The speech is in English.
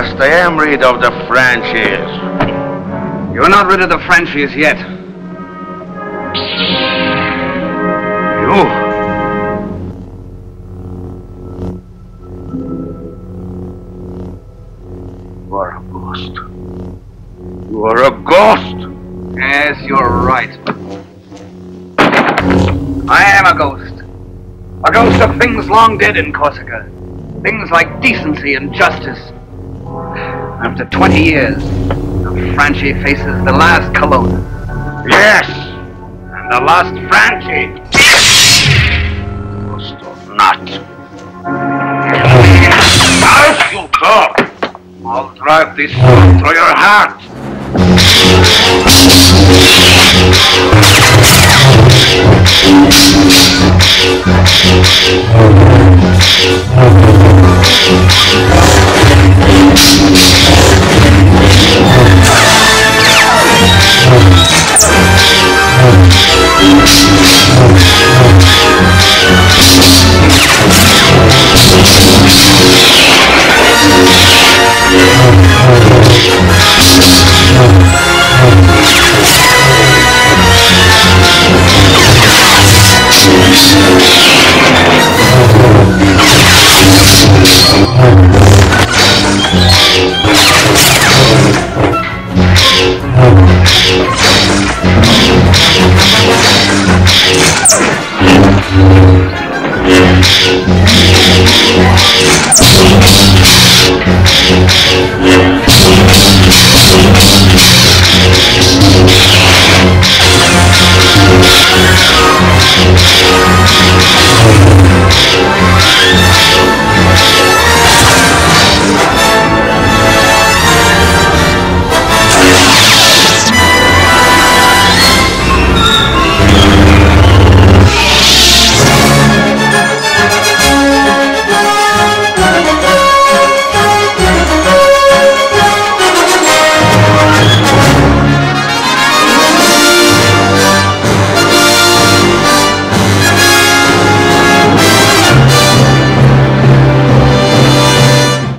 last I am rid of the Franchis. You're not rid of the Franchis yet. You? You are a ghost. You are a ghost! Yes, you're right. I am a ghost. A ghost of things long dead in Corsica. Things like decency and justice. After 20 years, the Franchi faces the last Colonna. Yes! And the last Franchi! Ghost or not. Out you talk! I'll drive this sword through your heart! Thank 嗯嗯嗯嗯嗯嗯嗯嗯